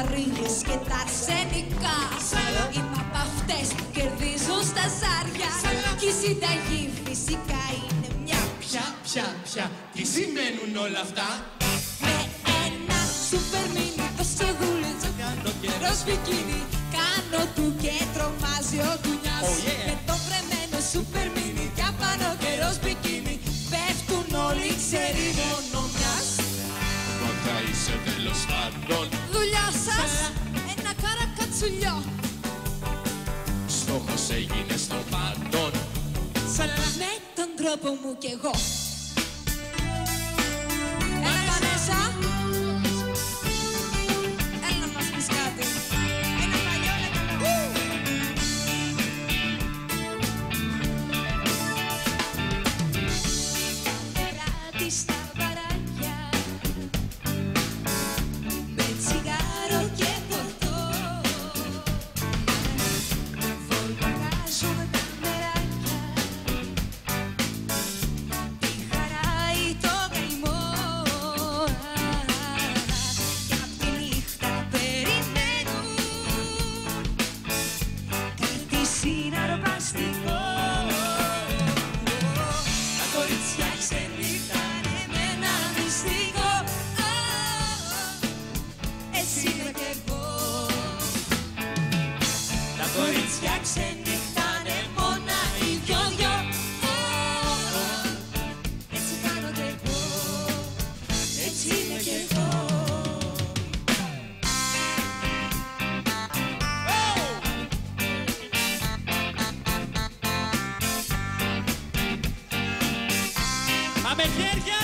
βαρύγες και τα αρσενικά. Είμαι από αυτές που κερδίζουν στα ζάρια. Κι η συνταγή φυσικά είναι μια Πια, πια, πια, τι σημαίνουν όλα αυτά; Με ένα σούπερ μίνι τόσο δουλετσό Κάνω καιρός. Μπικίνι Κάνω του και τρομάζει ο τουνιάς Oh, yeah. Με το βρεμένο σούπερ μίνι Κι απάνω καιρός μπικίνι Πέφτουν όλοι ξέρει μόνο μιας. Μα θα είσαι τέλος πάντων Δουλειά σας ένα καρακατσουλιό Στόχος έγινε στο πάντων Με τον τρόπο μου κι εγώ Πάμε χέρια!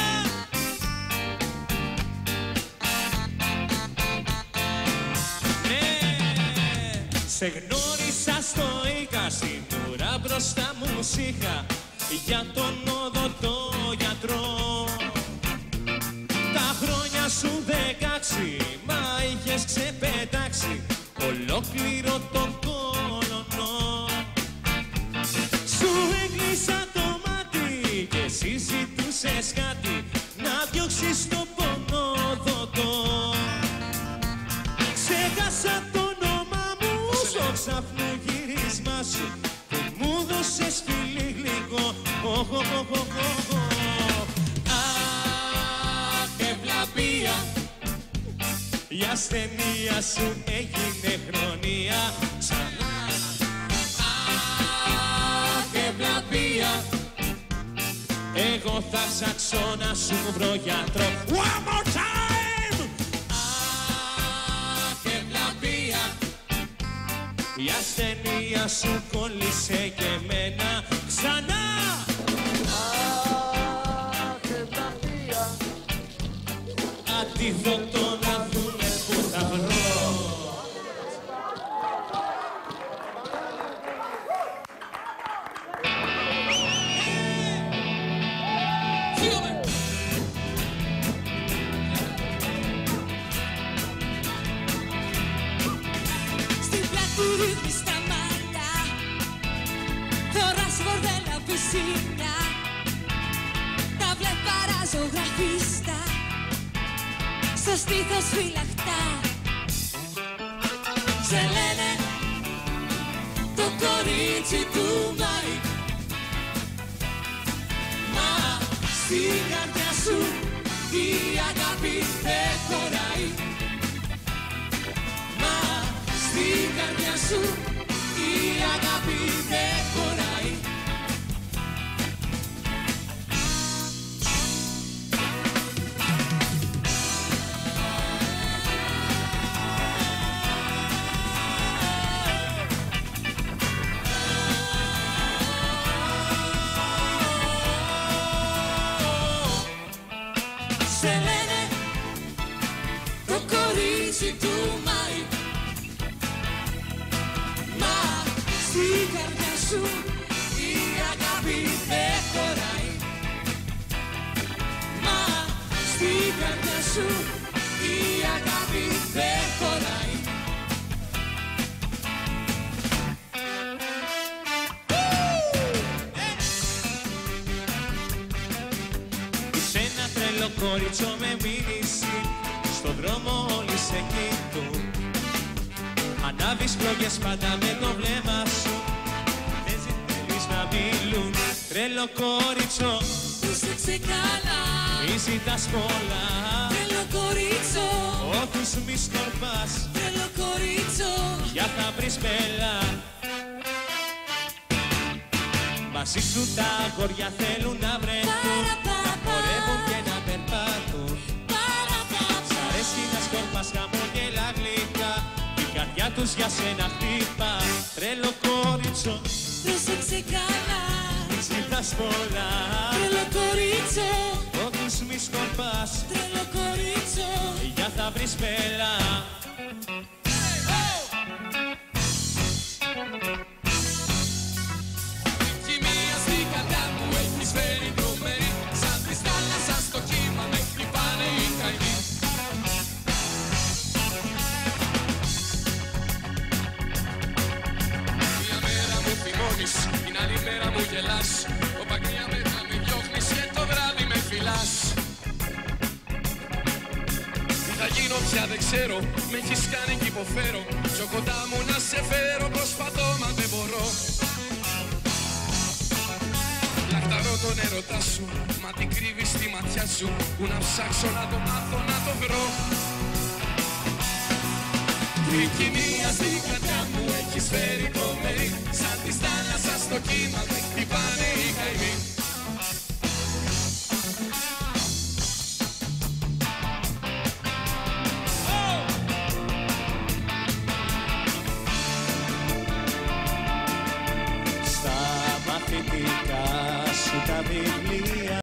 Ναι! Σε γνώρισα στο Ίκα, στην ουρά μπροστά μου σ' είχα για τον οδοντό γιατρό. Τα χρόνια σου δεκάξι, μα είχες ξεπετάξει ολόκληρο τον στο ξαφνό γυρίσμα σου που μου δώσες φιλί γλυκό. Οχ, οχ, οχ, οχ, οχ, οχ. Αχ, ευλαπία η ασθενεία σου έγινε χρονία ξανά. Αχ, ευλαπία εγώ θα ψάξω να σου βρω γιατρό One more time! Η ασθενεία σου κόλλησε και εμένα ξανά. Αχ, ευλαπία Αντιδοτό βλέπαρα ζωγραφίστα Στο στήθος φυλαχτά Σε λένε το κορίτσι του Μάη. Μα στην καρδιά σου η αγάπη δεν χωράει. Μα στην καρδιά σου η αγάπη σου η αγάπη δεν χωράει. Είσαι ένα τρελό κορίτσο με μήνυση Στον δρόμο όλοι σε κοιτούν. Λάβεις πλογές πάντα με το βλέμμα σου Δεν θέλεις να μιλούν. Τρελό κόριτσο Πρόσεξε καλά Μη ζητάς πολλά. Τρελό κορίτσο Όθους μη σκορπάς. Τρελό κορίτσο. Για θα βρεις πέλα Μαζί σου τα αγόρια θέλουν να βρεθούν. Να χορεύουν και να περπατούν Σ' αρέσει να σκορπάς χαμόγελα γλυκά. Η καρδιά τους για σένα χτύπα. Τρελό κόριτσο Πρόσεξε καλά Μη ζητάς πολλά Για θα βρεις πέλα Χημεία στην καρδιά μου έχεις φέρει τρομερή. Σαν της θάλασσας στο κύμα με χτυπάνε οι καημοί. Μια μέρα μου θυμώνεις, την άλλη μέρα μου γελάς πια δεν ξέρω, με έχεις κάνει κι υποφέρω. Πιο κοντά μου να σε φέρω, προσπαθώ μα δεν μπορώ. Λαχταρώ τον έρωτά σου, μα την κρύβεις στη ματιά σου. Που να ψάξω να το μάθω, να το βρω. Τρικυμία στην καρδιά μου έχεις φέρει τρομερή Σαν της θάλασσας στο κύμα Bíblia.